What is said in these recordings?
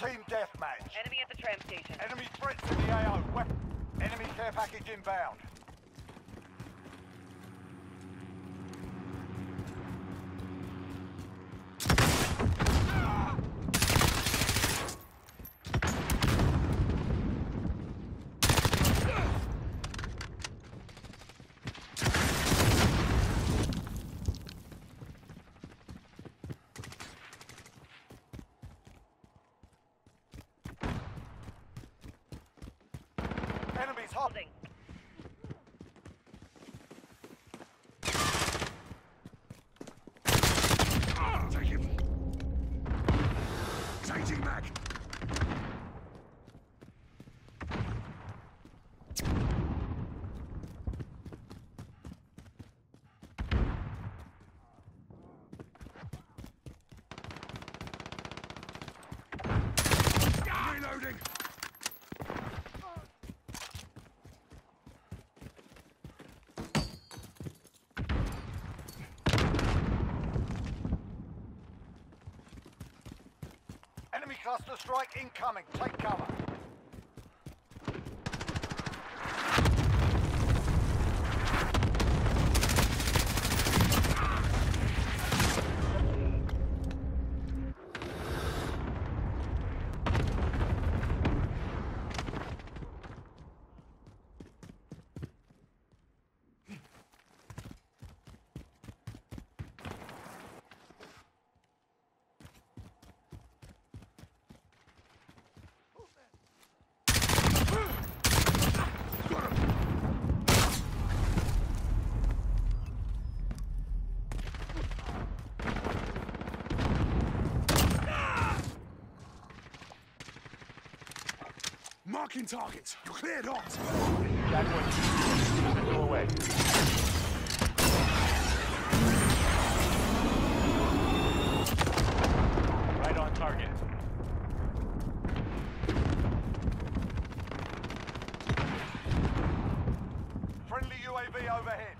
Team deathmatch. Enemy at the tram station. Enemy threats in the AO. Wep- Enemy care package inbound. Hot. Holding. Cluster strike incoming. Take cover. Marking targets. You're cleared hot. One, missile away. Right on target. Friendly UAV overhead.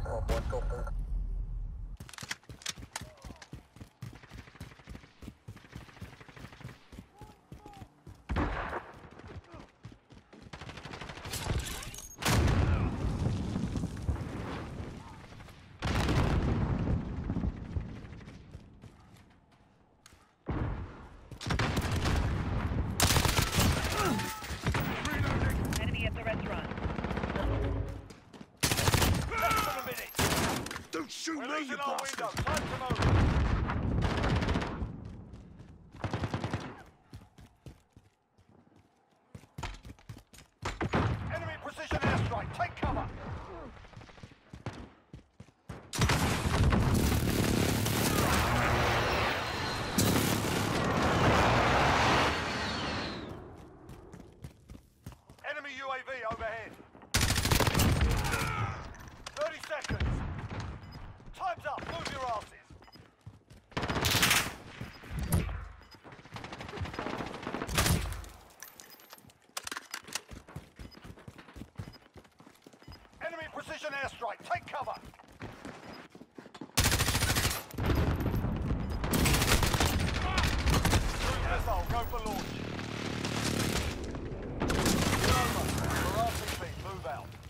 Enemy Don't shoot We're me, you bastard. window. Time to move. Enemy precision airstrike. Take cover. Russian airstrike. Take cover. Missile. Go for launch. Over. For RTB, move out.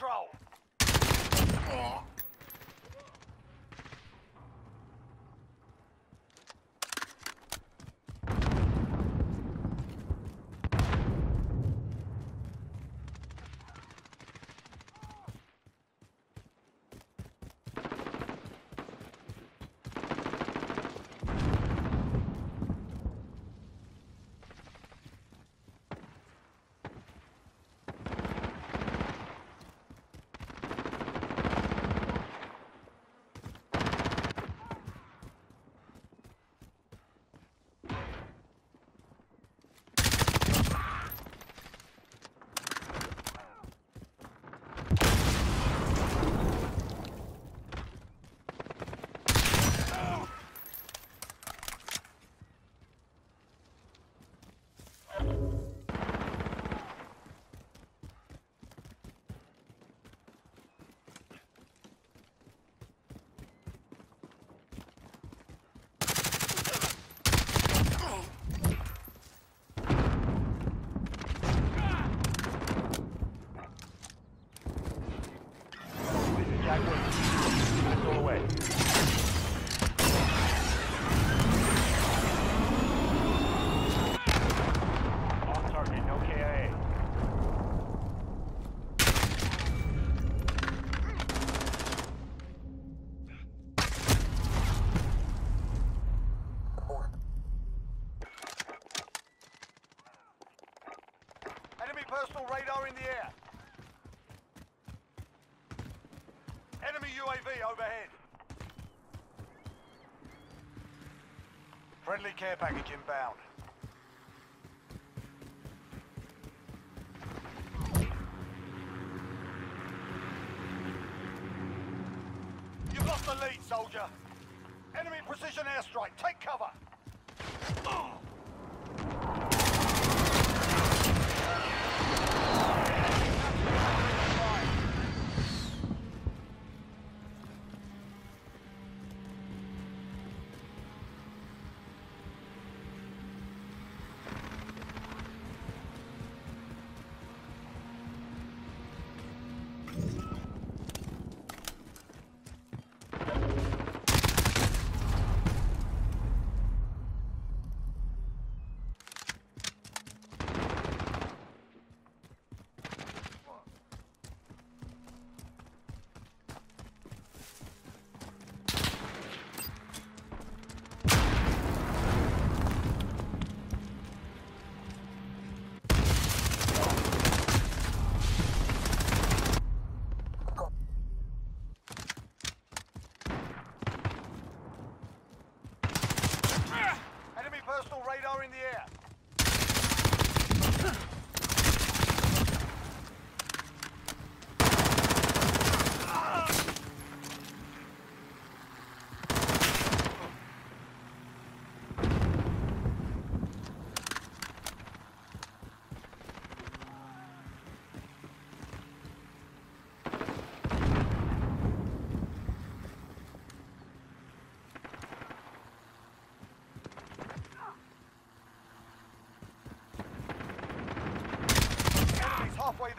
Control. Jaguar 2 missile away. On target, no KIA. Enemy personal radar in the air. Enemy UAV overhead. Friendly care package inbound. You've lost the lead, soldier. Enemy precision airstrike. Take cover.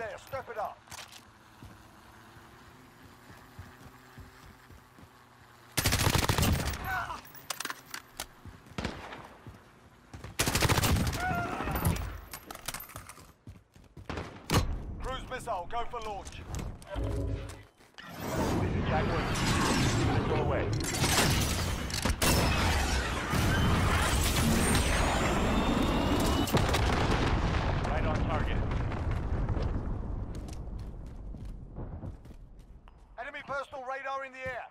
There. Step it up. Cruise missile, go for launch. Jaguar 2 away. Right on target. Enemy personal radar in the air.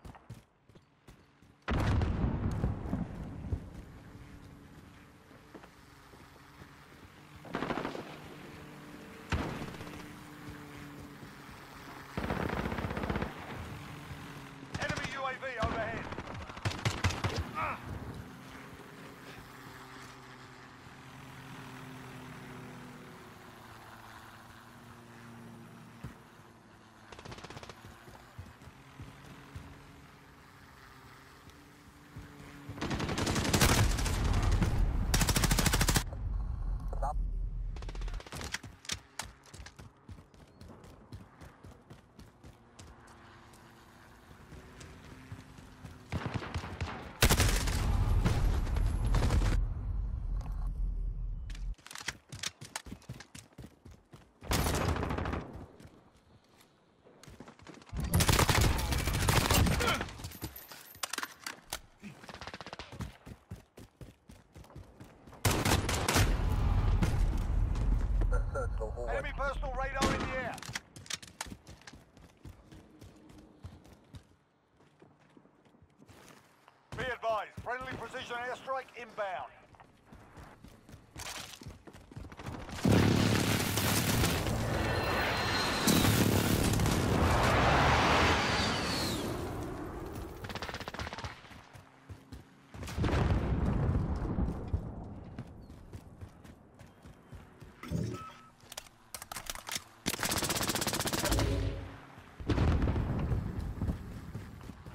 advised, friendly precision airstrike inbound.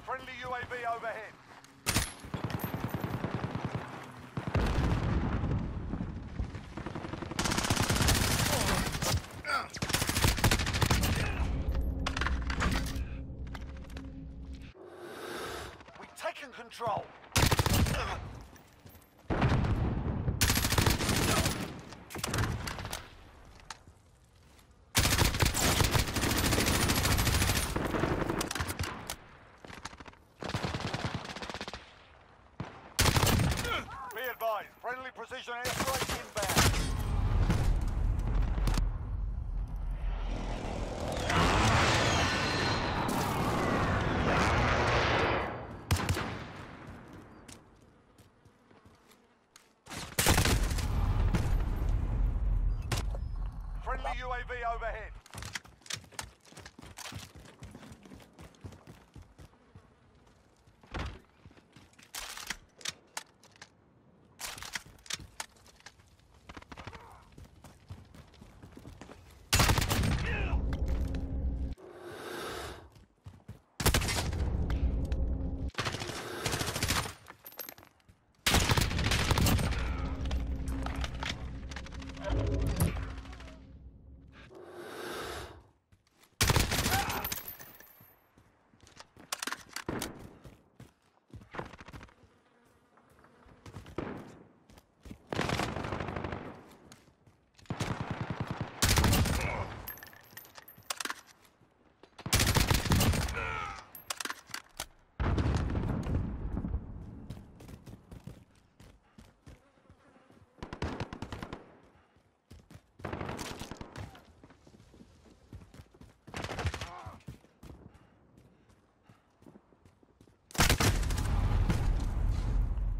Friendly UAV overhead. We've taken control. Be advised, friendly precision airstrike inbound. Friendly UAV overhead.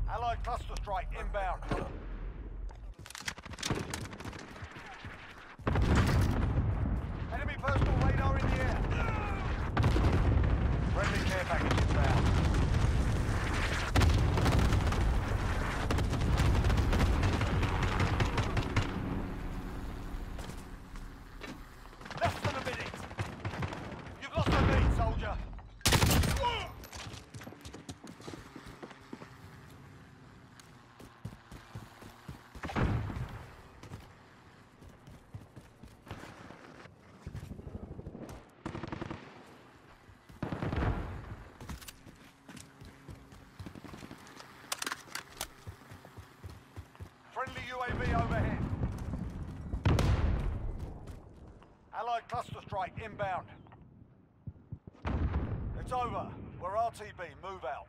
Allied cluster strike inbound. Enemy personal radar in the air. Friendly care package inbound. Less than a minute. You've lost the lead, soldier. Friendly UAV overhead. Allied cluster strike inbound. It's over. We're RTB. Move out.